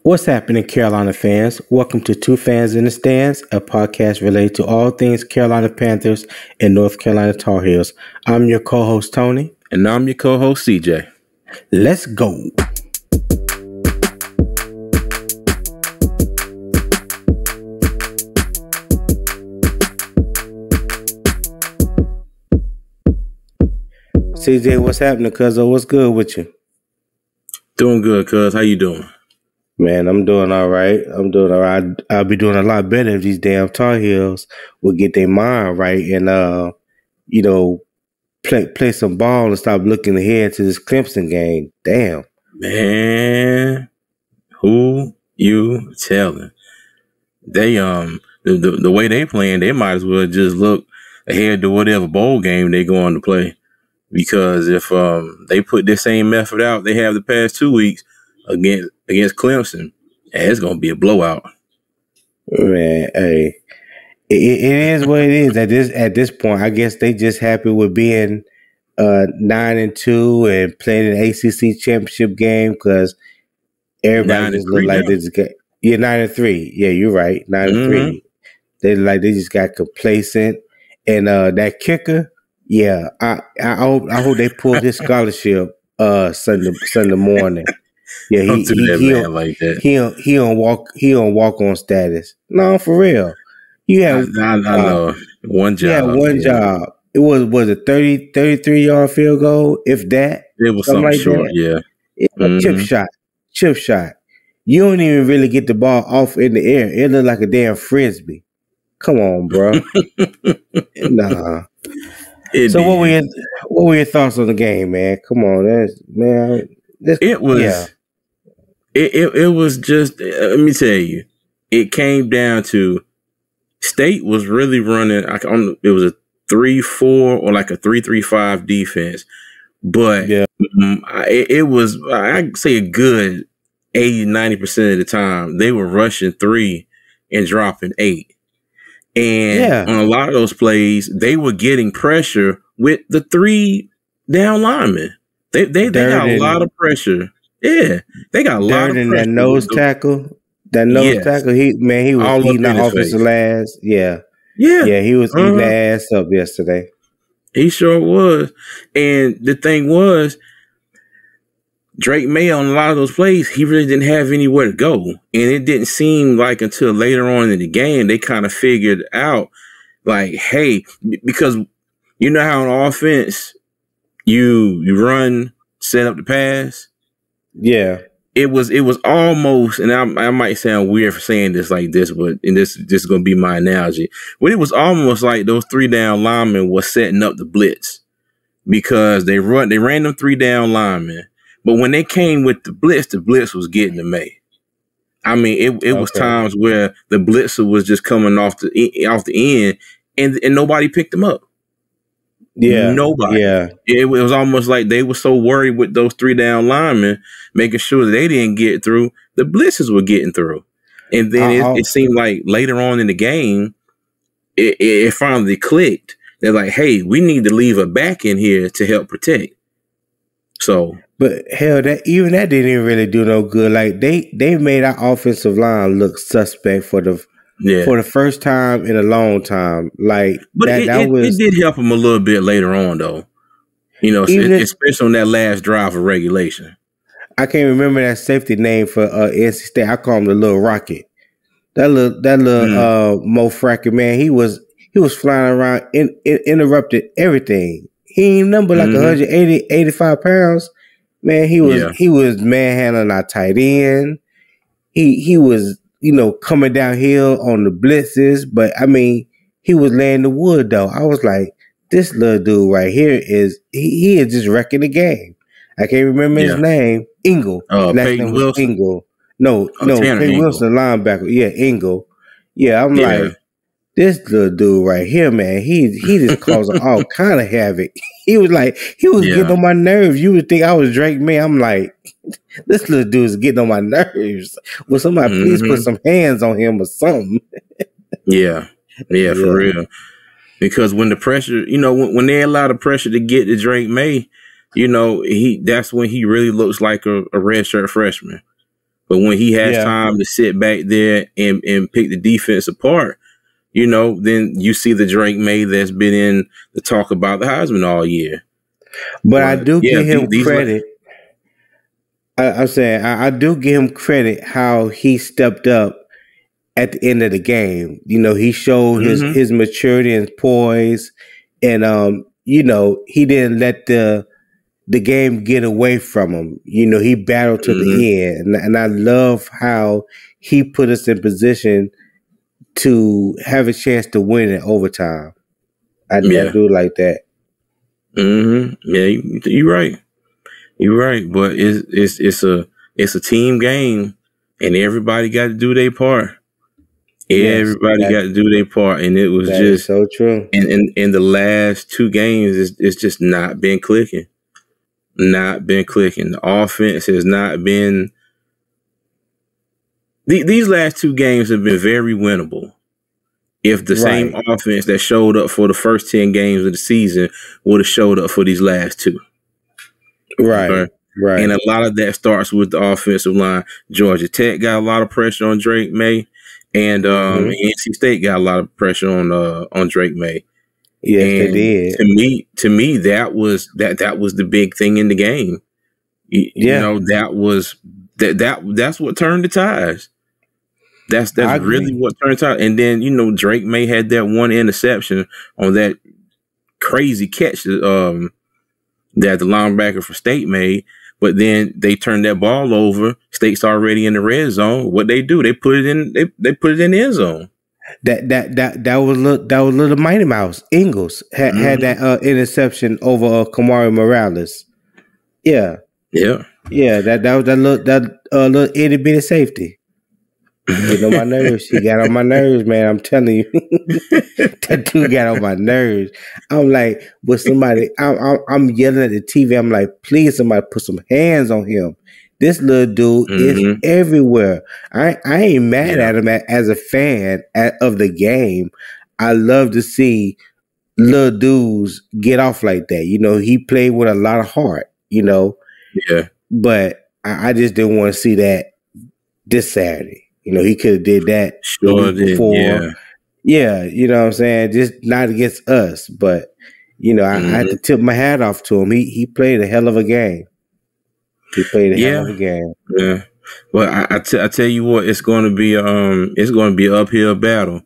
What's happening, Carolina fans? Welcome to Two Fans in the Stands, a podcast related to all things Carolina Panthers and North Carolina Tar Heels. I'm your co host, Tony. And I'm your co host, CJ. Let's go. CJ, what's happening, cuz? What's good with you? Doing good, cuz. How you doing? Man, I'm doing all right. I'm doing all right. I'll be doing a lot better if these damn Tar Heels will get their mind right and uh, you know, play play some ball and stop looking ahead to this Clemson game. Damn. Man, who you telling? They um the, the, the way they playing, they might as well just look ahead to whatever bowl game they going to play. Because if um they put the same effort out they have the past two weeks against against Clemson, and it's gonna be a blowout. Man, hey, it, it is what it is at this at this point. I guess they just happy with being uh nine and two and playing an ACC championship game because everybody just look like now. they just got yeah nine and three. Yeah, you're right, 9 mm-hmm. and three. They like they just got complacent, and uh that kicker. Yeah, I I hope I hope they pull this scholarship uh Sunday Sunday morning. Yeah, he he, he, don't, like that. he don't he don't walk he don't walk on status. No, for real. You have I, I, I uh, know one job. Yeah, one yeah. job. It was was a 30, 33 yard field goal, if that. It was something, something like short, that. yeah. It, mm-hmm. A chip shot, chip shot. You don't even really get the ball off in the air. It looked like a damn frisbee. Come on, bro. nah. It so did. what were your what were your thoughts on the game, man? Come on, that's man. This, it was. Yeah it, it, it was just uh, let me tell you, it came down to State was really running. I on it was a three four or like a three three five defense, but yeah, it, it was I'd say a good 80 90 percent of the time they were rushing three and dropping eight. And yeah. on a lot of those plays, they were getting pressure with the three down linemen. They they, they got a lot of pressure yeah, they got a lot of that nose tackle. That nose yes. tackle, he man, he was All eating the offensive last. Yeah, yeah, yeah. He was uh-huh. eating ass up yesterday. He sure was. And the thing was, Drake Maye on a lot of those plays, he really didn't have anywhere to go. And it didn't seem like until later on in the game they kind of figured out, like, hey, because you know how on offense you you run, set up the pass. Yeah. It was it was almost, and I, I might sound weird for saying this like this, but and this this is gonna be my analogy. But it was almost like those three down linemen was setting up the blitz because they run they ran them three down linemen, but when they came with the blitz, the blitz was getting to Maye. I mean, it, it was okay. times where the blitzer was just coming off the off the end, and and nobody picked them up. Yeah. Nobody. Yeah. It, was almost like they were so worried with those three down linemen, making sure that they didn't get through. The blitzes were getting through. And then it, uh-huh. it, seemed like later on in the game, it, it finally clicked. They're like, hey, we need to leave a back in here to help protect. So but hell, that even that didn't even really do no good. Like they they made our offensive line look suspect for the yeah. for the first time in a long time. Like, but that, it, that was, it, did help him a little bit later on, though. You know, especially on that last drive of regulation. I can't remember that safety name for uh, NC State. I call him the little rocket. That little that little mm. uh, Mo Fracker man, he was he was flying around, in, in, interrupted everything. He ain't number like mm-hmm. 180, 85 pounds. Man, he was yeah. he was manhandling our tight end. He he was you know, coming downhill on the blitzes, but I mean, he was laying the wood though. I was like, this little dude right here is he, he is just wrecking the game. I can't remember yeah. his name. Ingle. Uh, Last Peyton Wilson. Ingle. No, oh, no, Tanner Peyton Ingle. Wilson linebacker. Yeah, Ingle. Yeah, I'm yeah. like, this little dude right here, man, he he just causing all kind of havoc. He was like, he was yeah. getting on my nerves. You would think I was Drake Maye. I'm like, this little dude is getting on my nerves. Will somebody mm-hmm. please put mm-hmm. some hands on him or something? yeah. yeah, for real. Because when the pressure, you know, when, when they allow the pressure to get to Drake Maye, you know, he that's when he really looks like a, a red shirt freshman. But when he has yeah. time to sit back there and, and pick the defense apart, you know, then you see the Drake Maye that's been in the talk about the Heisman all year. But, but I do yeah, give him credit. I, am saying I, I do give him credit how he stepped up at the end of the game. You know, he showed mm-hmm. his his maturity and poise, and um, you know, he didn't let the the game get away from him. You know, he battled to mm-hmm. the end, and, and I love how he put us in position to have a chance to win in overtime. I, yeah. Do like that. Mm-hmm. Yeah, you, are right. You're right, but it's it's it's a it's a team game, and everybody got to do their part. Yes, everybody got to do their part, and it was just so true. And in in the last two games, it's, it's just not been clicking, not been clicking. The offense has not been. The, these last two games have been very winnable if the right. same offense that showed up for the first 10 games of the season would have showed up for these last two. Right. Okay? Right. And a lot of that starts with the offensive line. Georgia Tech got a lot of pressure on Drake Maye, and um, mm-hmm. NC State got a lot of pressure on uh, on Drake Maye. Yes, and they did. To me, to me, that was that that was the big thing in the game. You, yeah. you know, that was that that that's what turned the ties. That's that's really what turned the tide. And then you know, Drake Maye had that one interception on that crazy catch. Um, that the linebacker for State made. But then they turned that ball over. State's already in the red zone. What they do? They put it in. They, they put it in the end zone. That that that that was little, that was little Mighty Mouse. Ingles had mm-hmm. had that uh, interception over uh, Kamari Morales. Yeah, yeah, yeah. That that was that little that uh, little itty bitty safety. Get on my nerves. She got on my nerves, man. I'm telling you, that dude got on my nerves. I'm like, with somebody, I'm, I'm, I'm, yelling at the TV. I'm like, please, somebody put some hands on him. This little dude mm-hmm. is everywhere. I, I ain't mad yeah. at him as a fan at, of the game. I love to see little dudes get off like that. You know, he played with a lot of heart. You know, yeah. But I, I just didn't want to see that this Saturday. You know, he could have did that sure before. yeah. yeah, you know what I'm saying? Just not against us, but you know, I, mm-hmm. I, had to mm-hmm. tip my hat off to him. He he played a hell of a game. He played a yeah. hell of a game. Yeah. Well, I, I, t- I tell you what, it's going to be um, it's going to be an uphill battle,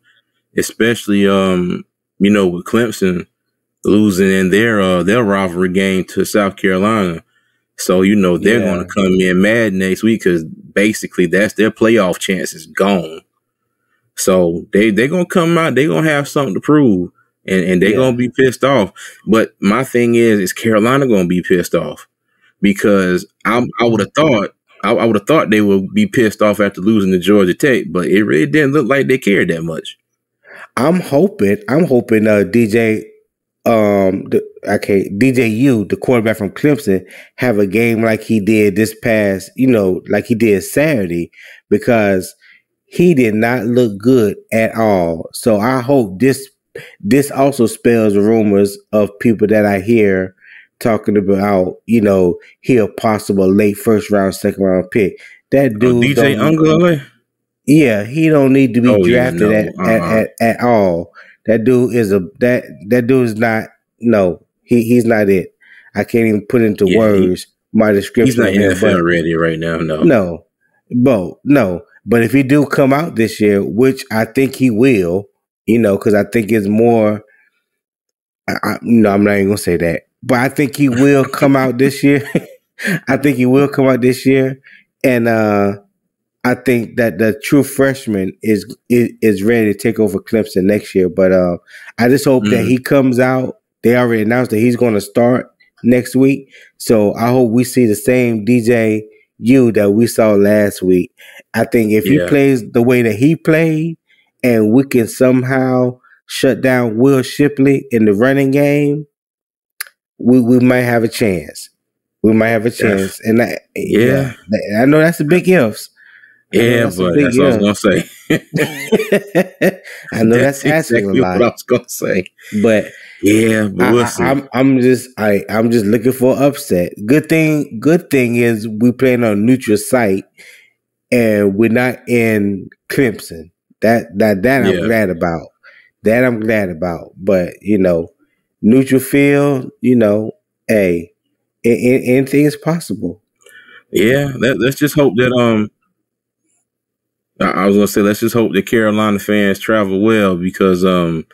especially um, you know, with Clemson losing in their uh their rivalry game to South Carolina. So you know they're yeah. going to come in mad next week because basically that's their playoff chances gone. So they they're gonna come out. They're gonna have something to prove, and and they're yeah. gonna be pissed off. But my thing is, is Carolina gonna be pissed off because I I would have thought I, I would have thought they would be pissed off after losing to Georgia Tech, but it really didn't look like they cared that much. I'm hoping. I'm hoping. Uh, DJ um the, okay DJU the quarterback from Clemson have a game like he did this past you know like he did Saturday because he did not look good at all so I hope this this also spells rumors of people that I hear talking about you know he a possible late first round second round pick that oh, dude oh, DJ Uiagalelei yeah he don't need to be oh, drafted yeah, no. at, uh-huh. at, at at all that dude is a that that dude is not no. He he's not it. I can't even put into yeah, words he, my description. He's not NFL ready right now. No, no, Bo, no. But if he do come out this year, which I think he will, you know, because I think it's more. I, I, no, I'm not even gonna say that, but I think he will come out this year. I think he will come out this year, and uh I think that the true freshman is is, is ready to take over Clemson next year. But uh, I just hope mm. that he comes out. They already announced that he's going to start next week, so I hope we see the same DJ you that we saw last week. I think if yeah. he plays the way that he played, and we can somehow shut down Will Shipley in the running game, we we might have a chance. We might have a chance, and I, yeah, yeah, I know that's a big ifs. Yeah, that's but that's what I was gonna say. I know that's, that's exactly what I was gonna say. But yeah, but we'll I, am I'm, I'm just I I'm just looking for upset. Good thing good thing is we playing on neutral site. and we're not in Clemson. That that that I'm Yeah. glad about. That I'm glad about. But you know, neutral field. You know, hey, a- a- anything is possible. Yeah, let, let's just hope that um. I I was gonna say, let's just hope that Carolina fans travel well because um,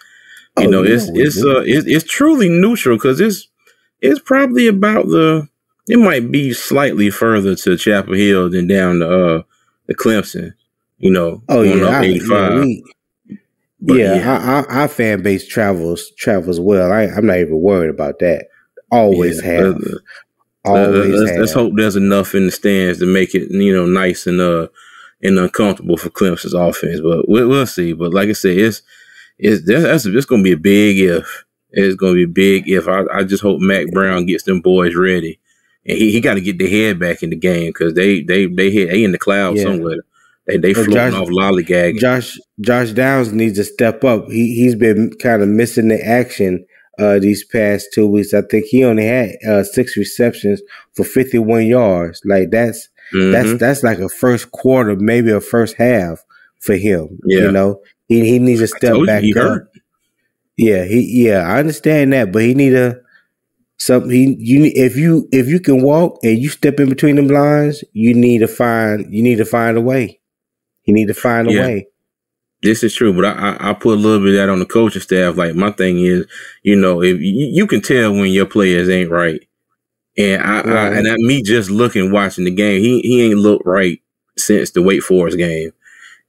you Oh, know, you it's it's uh it's, it's truly neutral because it's it's probably about the it might be slightly further to Chapel Hill than down to uh the Clemson, you know, Oh yeah, I, yeah, we, yeah, yeah, Our, our, fan base travels travels well. I, I'm not even worried about that. Always yeah. have, let- always let's, have. let's hope there's enough in the stands to make it you know nice and uh and uncomfortable for Clemson's offense, but we'll, we'll see. But like I said, it's it's that's, that's it's going to be a big if. It's going to be a big if. I, I just hope Mack Brown gets them boys ready, and he, he got to get their head back in the game because they they they hit they in the clouds Yeah. somewhere. They they floating Josh- off lollygagging. Josh Josh Downs needs to step up. He he's been kind of missing the action uh, these past two weeks. I think he only had uh, six receptions for 51 yards. Like that's that's Mhm. that's like a first quarter, maybe a first half for him. Yeah. You know, he he needs to step back up. hurt. Yeah, he yeah, I understand that, but he need a some he you if you if you can walk and you step in between them lines, you need to find you need to find a way. You need to find a Yeah. way. This is true, but I, I I put a little bit of that on the coaching staff. Like my thing is, you know, if you, you can tell when your players ain't right, and I, I and I, me just looking watching the game, he he ain't looked right since the Wake Forest game,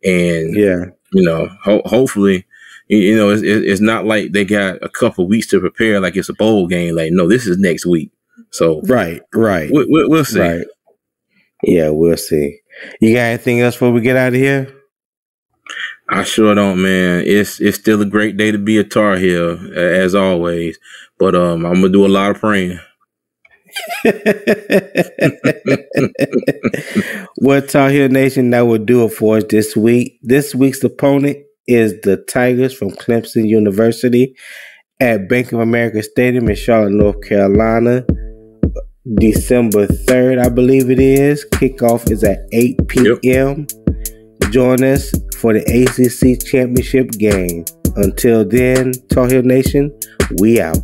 and Yeah. you know, ho- hopefully, you, know, it's, it's not like they got a couple weeks to prepare like it's a bowl game. Like, no, this is next week, so Right, right. we, we, we'll see. Right. Yeah, we'll see. You got anything else before we get out of here? I sure don't, man. It's it's still a great day to be a Tar Heel, as always. But um, I'm gonna do a lot of praying. Well, Tar Heel Nation, that will do it for us this week. This week's opponent is the Tigers from Clemson University at Bank of America Stadium in Charlotte, North Carolina. December 3rd, I believe it is. Kickoff is at 8 p.m. Join us for the ACC Championship game. Until then, Tar Heel Nation, we out.